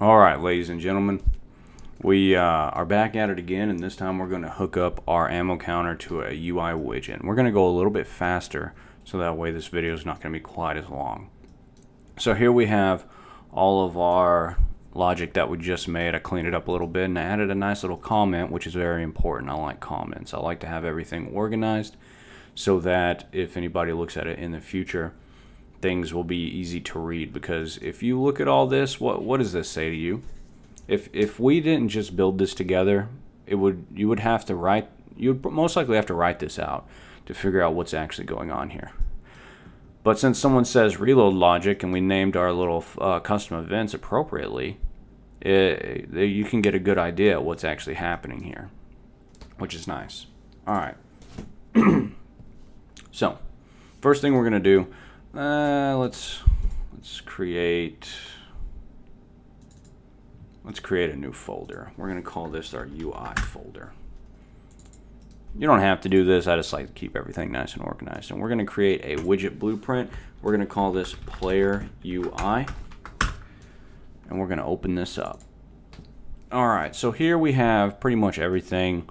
All right, ladies and gentlemen, we uh, are back at it again, and this time we're going to hook up our ammo counter to a UI widget. We're going to go a little bit faster, so that way this video is not going to be quite as long. So here we have all of our logic that we just made. I cleaned it up a little bit and I added a nice little comment, which is very important. I like comments. I like to have everything organized so that if anybody looks at it in the future, things will be easy to read because if you look at all this what what does this say to you? If if we didn't just build this together it would you would have to write you would most likely have to write this out to figure out what's actually going on here. But since someone says reload logic and we named our little uh, custom events appropriately it, you can get a good idea what's actually happening here which is nice. All right. So first thing we're going to do uh, let's let's create let's create a new folder. We're gonna call this our UI folder. You don't have to do this. I just like to keep everything nice and organized. And we're gonna create a widget blueprint. We're gonna call this player UI, and we're gonna open this up. All right, so here we have pretty much everything.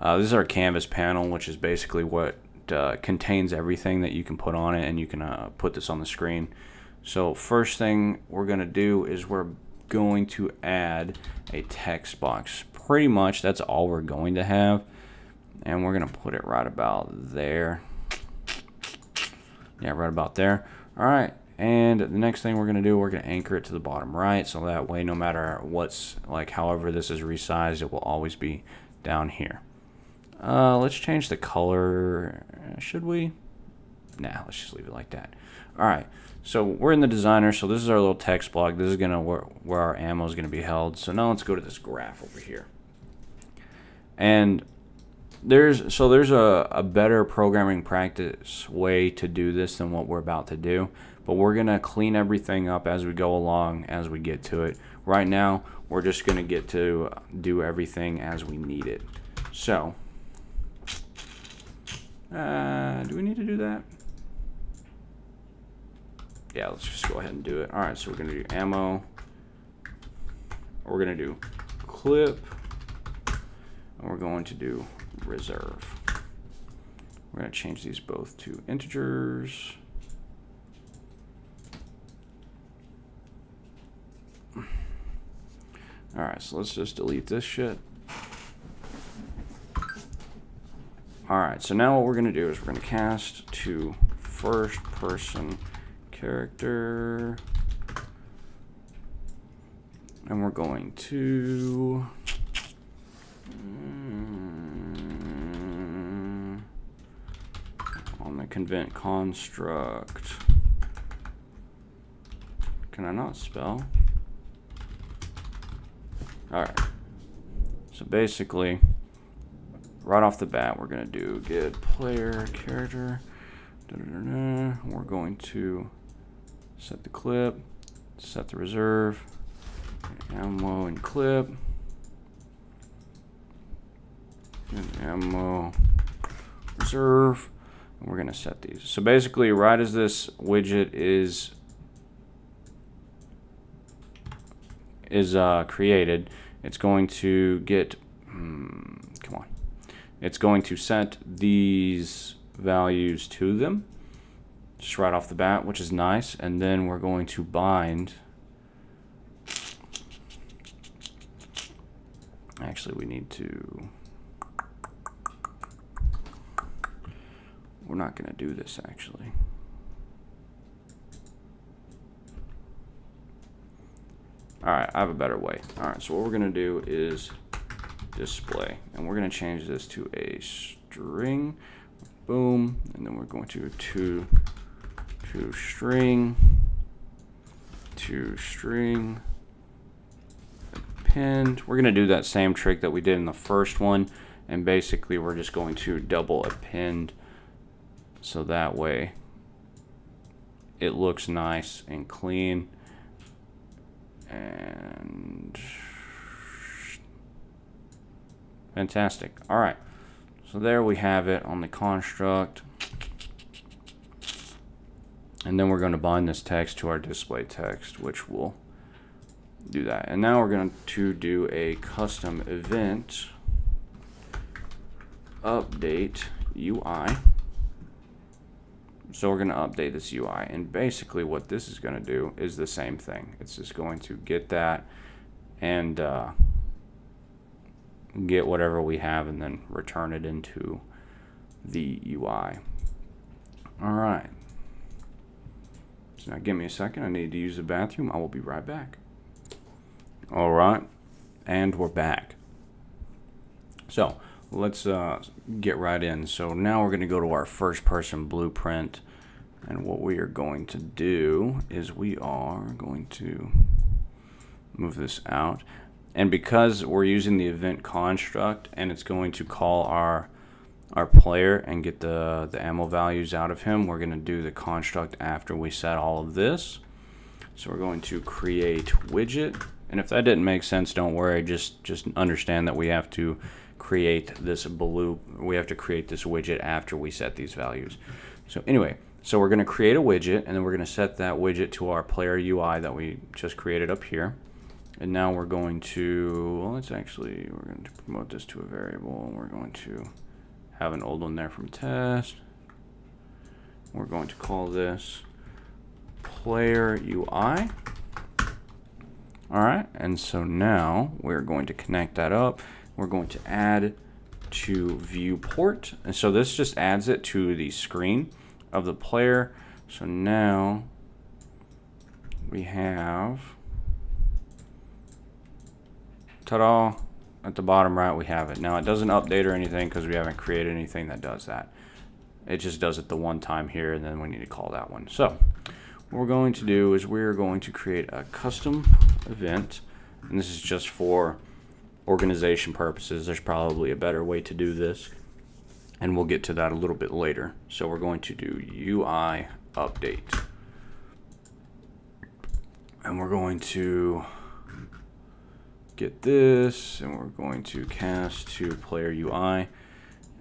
Uh, this is our canvas panel, which is basically what uh, contains everything that you can put on it and you can uh, put this on the screen. So first thing we're going to do is we're going to add a text box. Pretty much that's all we're going to have. And we're going to put it right about there. Yeah, right about there. All right. And the next thing we're going to do, we're going to anchor it to the bottom right. So that way, no matter what's, like, however this is resized, it will always be down here. Uh, let's change the color. Should we? Nah, let's just leave it like that. All right. So we're in the designer. So this is our little text block. This is gonna where, where our ammo is gonna be held. So now let's go to this graph over here. And there's so there's a, a better programming practice way to do this than what we're about to do. But we're gonna clean everything up as we go along as we get to it. Right now, we're just gonna get to do everything as we need it. So uh, do we need to do that? Yeah, let's just go ahead and do it. All right, so we're gonna do ammo. We're gonna do clip, and we're going to do reserve. We're gonna change these both to integers. All right, so let's just delete this shit. Alright, so now what we're going to do is we're going to cast to first person character. And we're going to... Um, on the event construct. Can I not spell? Alright. So basically, right off the bat, we're going to do get player character. Da -da -da we're going to set the clip, set the reserve, ammo and clip, and ammo reserve. And we're going to set these. So basically, right as this widget is is uh, created, it's going to get. It's going to set these values to them just right off the bat, which is nice. And then we're going to bind. Actually, we need to. We're not going to do this actually. All right, I have a better way. All right, so what we're going to do is display. And we're going to change this to a string. Boom. And then we're going to to, to string, to string, append. We're going to do that same trick that we did in the first one. And basically, we're just going to double append so that way it looks nice and clean. And Fantastic. All right. So there we have it on the construct. And then we're going to bind this text to our display text, which will do that. And now we're going to do a custom event update UI. So we're going to update this UI. And basically what this is going to do is the same thing. It's just going to get that and uh, get whatever we have and then return it into the UI. All right. So now give me a second. I need to use the bathroom. I will be right back. All right. And we're back. So let's uh, get right in. So now we're going to go to our first person blueprint. And what we are going to do is we are going to move this out. And because we're using the event construct and it's going to call our our player and get the, the ammo values out of him, we're going to do the construct after we set all of this. So we're going to create widget. And if that didn't make sense, don't worry. Just, just understand that we have to create this blue, we have to create this widget after we set these values. So anyway, so we're going to create a widget and then we're going to set that widget to our player UI that we just created up here. And now we're going to, well, let's actually, we're going to promote this to a variable. And we're going to have an old one there from test. We're going to call this player UI. All right, and so now we're going to connect that up. We're going to add to viewport. And so this just adds it to the screen of the player. So now we have ta-da, at the bottom right we have it. Now it doesn't update or anything because we haven't created anything that does that. It just does it the one time here and then we need to call that one. So what we're going to do is we're going to create a custom event and this is just for organization purposes. There's probably a better way to do this and we'll get to that a little bit later. So we're going to do UI update and we're going to get this and we're going to cast to player UI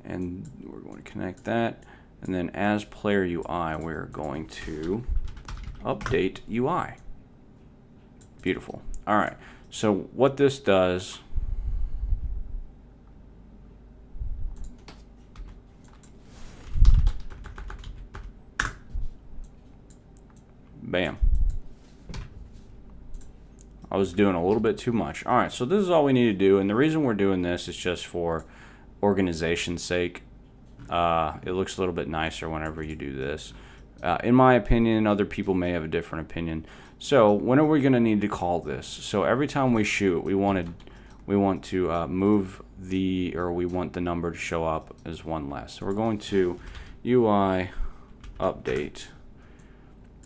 and we're going to connect that. And then as player UI we're going to update UI beautiful. All right. So what this does bam I was doing a little bit too much. All right, so this is all we need to do. And the reason we're doing this is just for organization's sake. Uh, it looks a little bit nicer whenever you do this. Uh, in my opinion, other people may have a different opinion. So when are we going to need to call this? So every time we shoot, we wanted we want to uh, move the or we want the number to show up as one less. So we're going to UI update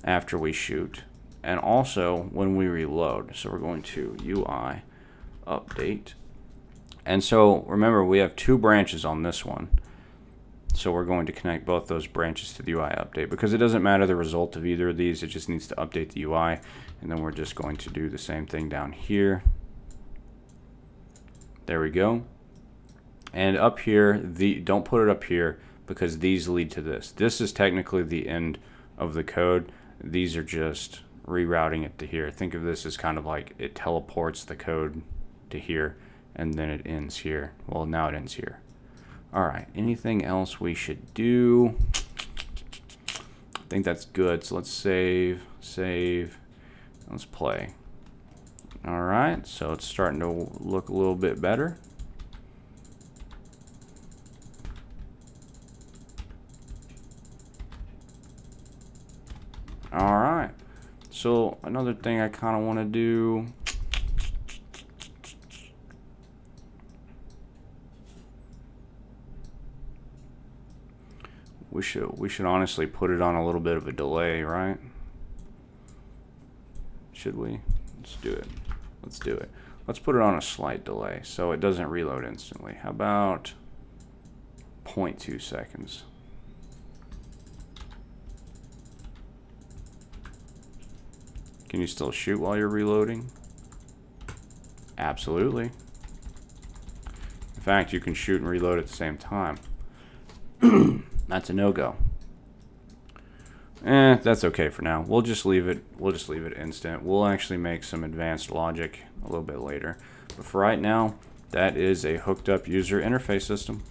after we shoot and also when we reload. So we're going to UI update. And so remember we have two branches on this one. So we're going to connect both those branches to the UI update because it doesn't matter the result of either of these. It just needs to update the UI. And then we're just going to do the same thing down here. There we go. And up here, the don't put it up here because these lead to this. This is technically the end of the code. These are just rerouting it to here. Think of this as kind of like it teleports the code to here and then it ends here. Well, now it ends here. All right, anything else we should do? I think that's good. So let's save, save, let's play. All right, so it's starting to look a little bit better. All right. So another thing I kind of want to do we should we should honestly put it on a little bit of a delay, right? Should we? Let's do it. Let's do it. Let's put it on a slight delay so it doesn't reload instantly. How about 0.2 seconds? Can you still shoot while you're reloading? Absolutely. In fact, you can shoot and reload at the same time. That's a no-go. Eh, that's okay for now. We'll just leave it. We'll just leave it instant. We'll actually make some advanced logic a little bit later. But for right now, that is a hooked up user interface system.